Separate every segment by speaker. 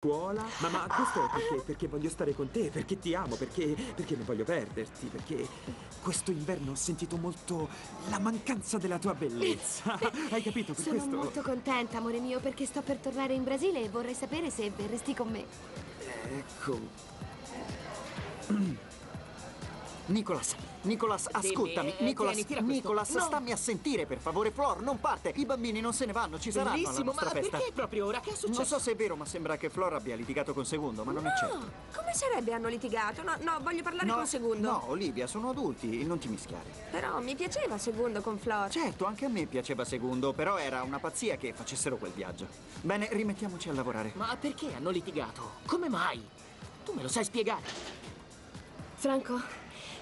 Speaker 1: scuola? Ma, ma questo è perché, perché voglio stare con te, perché ti amo, perché, perché non voglio perderti, perché questo inverno ho sentito molto la mancanza della tua bellezza. Hai capito? Per
Speaker 2: Sono
Speaker 1: questo...
Speaker 2: molto contenta, amore mio, perché sto per tornare in Brasile e vorrei sapere se verresti con me.
Speaker 1: Ecco.
Speaker 3: Nicolas, Nicolas, ascoltami.
Speaker 4: eh,
Speaker 3: Nicolas,
Speaker 4: tieni.
Speaker 3: Nicolas,
Speaker 4: No.
Speaker 3: stammi a sentire, per favore. Flor, non parte. I bambini non se ne vanno, ci saranno alla
Speaker 4: Bellissimo, ma
Speaker 3: nostra festa.
Speaker 4: perché proprio ora? Che è successo?
Speaker 3: Non so se è vero, ma sembra che Flor abbia litigato con Segundo, ma non è certo.
Speaker 5: No, come sarebbe hanno litigato? No, no, voglio parlare con Segundo.
Speaker 3: No, Olivia, sono adulti, non ti mischiare.
Speaker 5: Però mi piaceva Segundo con Flor.
Speaker 3: Certo, anche a me piaceva Segundo, però era una pazzia che facessero quel viaggio. Bene, rimettiamoci a lavorare.
Speaker 4: Ma perché hanno litigato? Come mai? Tu me lo sai spiegare?
Speaker 2: Franco,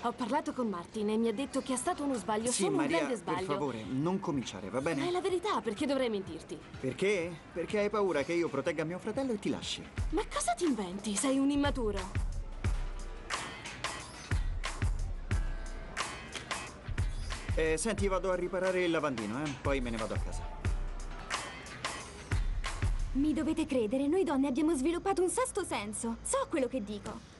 Speaker 2: ho parlato con Martin e mi ha detto che è stato uno sbaglio,
Speaker 3: sì,
Speaker 2: solo un
Speaker 3: Maria,
Speaker 2: grande
Speaker 3: per
Speaker 2: sbaglio.
Speaker 3: favore, non cominciare, va
Speaker 2: Ma è
Speaker 3: bene?
Speaker 2: la verità, perché dovrei mentirti?
Speaker 3: Perché? Perché hai paura che io protegga mio fratello e ti lasci.
Speaker 2: Ma cosa ti inventi? Sei un immaturo.
Speaker 3: Eh, senti, vado a riparare il lavandino, eh? Poi me ne vado a casa.
Speaker 6: Mi dovete credere, noi donne abbiamo sviluppato un sesto senso. So quello che dico.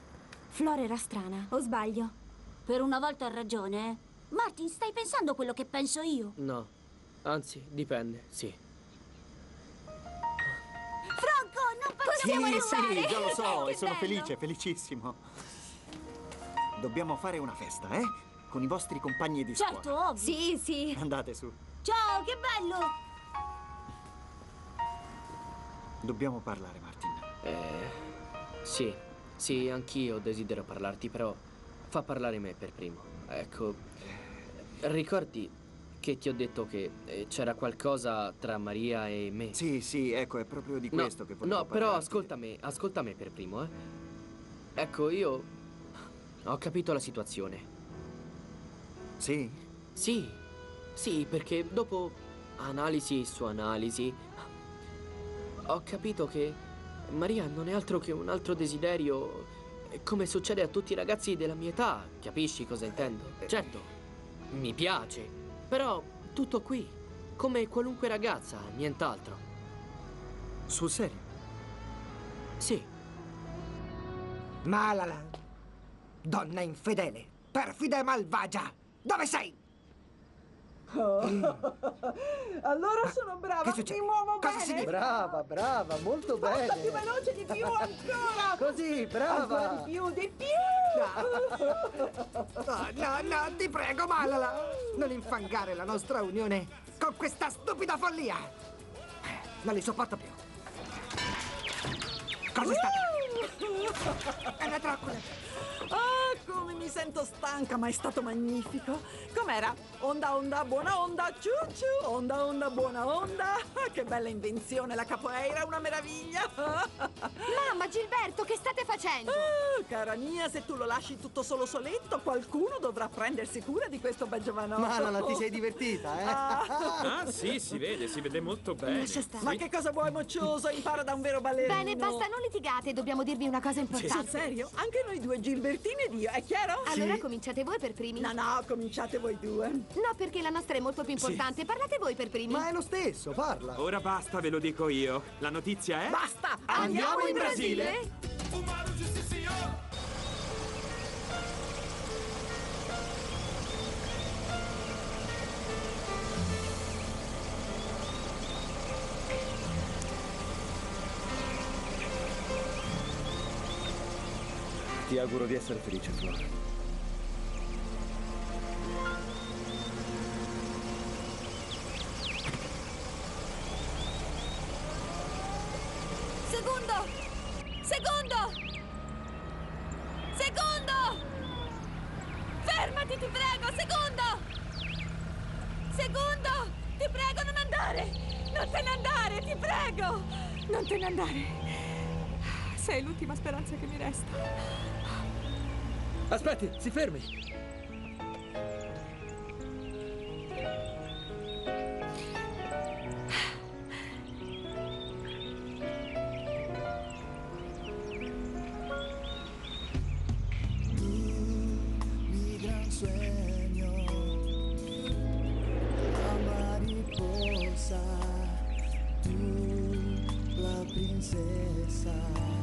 Speaker 6: Flora era strana, o sbaglio?
Speaker 7: Per una volta ha ragione, eh? Martin, stai pensando quello che penso io?
Speaker 8: No, anzi, dipende, sì.
Speaker 7: Franco, non possiamo
Speaker 3: Sì,
Speaker 7: restare!
Speaker 3: sì, già lo so, e sono
Speaker 6: bello.
Speaker 3: felice, felicissimo. Dobbiamo fare una festa, eh? Con i vostri compagni di
Speaker 7: Certo,
Speaker 3: scuola.
Speaker 7: ovvio.
Speaker 6: Sì, sì.
Speaker 3: Andate su.
Speaker 7: Ciao, che bello!
Speaker 3: Dobbiamo parlare, Martin.
Speaker 8: Eh, sì, sì, anch'io desidero parlarti, però fa parlare me per primo. Ecco, ricordi che ti ho detto che eh, c'era qualcosa tra Maria e me?
Speaker 3: Sì, sì, ecco, è proprio di
Speaker 8: No,
Speaker 3: questo che volevo
Speaker 8: No, però
Speaker 3: parlarti.
Speaker 8: ascolta me, ascolta me per primo, eh. Ecco, io ho capito la situazione.
Speaker 3: Sì?
Speaker 8: Sì, sì, perché dopo analisi su analisi ho capito che Maria non è altro che un altro desiderio, come succede a tutti i ragazzi della mia età, capisci cosa intendo? Certo, mi piace, però tutto qui, come qualunque ragazza, nient'altro.
Speaker 3: Sul serio?
Speaker 8: Sì,
Speaker 9: Malala, donna infedele, perfida e malvagia, dove sei?
Speaker 10: Allora sono brava,
Speaker 9: Che
Speaker 10: mi muovo
Speaker 9: Cosa
Speaker 10: bene.
Speaker 9: significa?
Speaker 10: Brava, brava, molto bene. più veloce di più ancora. Così, brava. Ancora di più, di più.
Speaker 9: No, no, no, ti prego, Malala, non infangare la nostra unione con questa stupida follia. Non li sopporto più. Cosa state? È una trappola.
Speaker 10: Ah, come mi sento stanca, ma è stato magnifico. Com'era? Onda, onda, buona onda, ciu ciu, onda, onda, buona onda. Ah, Che bella invenzione, la capoeira una meraviglia.
Speaker 2: Mamma, Gilberto, che state facendo?
Speaker 10: Ah, cara mia, se tu lo lasci tutto solo soletto, qualcuno dovrà prendersi cura di questo bel giovanotto.
Speaker 9: Malala, ti sei divertita, eh?
Speaker 10: Ah.
Speaker 1: Ah, sì, si vede, si vede molto bene.
Speaker 2: Lascia stare.
Speaker 10: Ma che cosa vuoi, moccioso? Impara da un vero ballerino.
Speaker 2: Bene, basta, non litigate, dobbiamo dirvi una cosa
Speaker 10: Sul
Speaker 2: importante.
Speaker 10: serio? Anche noi due, Gilbertini ed io, è chiaro?
Speaker 2: Allora cominciate voi per primi.
Speaker 10: No, no, cominciate voi due.
Speaker 2: No, perché la nostra è molto più importante. Parlate voi per primi.
Speaker 9: Ma è lo stesso, parla.
Speaker 1: Ora basta, ve lo dico io. La notizia è...
Speaker 10: Basta!
Speaker 2: Andiamo in Brasile?
Speaker 11: Ti auguro di essere felice, Flora.
Speaker 6: Secondo! Secondo! Secondo! Fermati, ti prego, secondo! Secondo! Ti prego, non andare! Non te ne andare, ti prego! Non te ne andare!
Speaker 10: Sei l'ultima speranza che mi resta.
Speaker 11: Aspetti, si fermi.
Speaker 12: mi gran sueño, la mariposa, tú la princesa.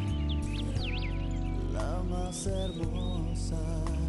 Speaker 3: las hermosas.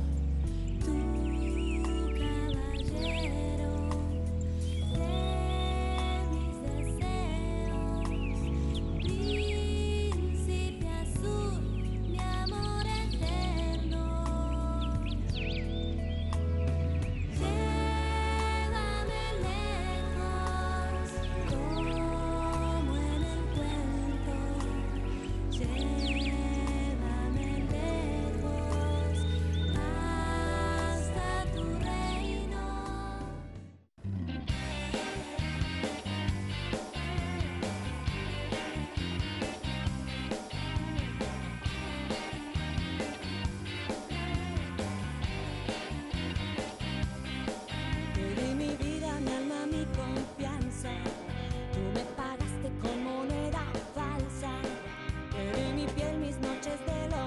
Speaker 3: falsa. Pero en mi piel mis noches de lo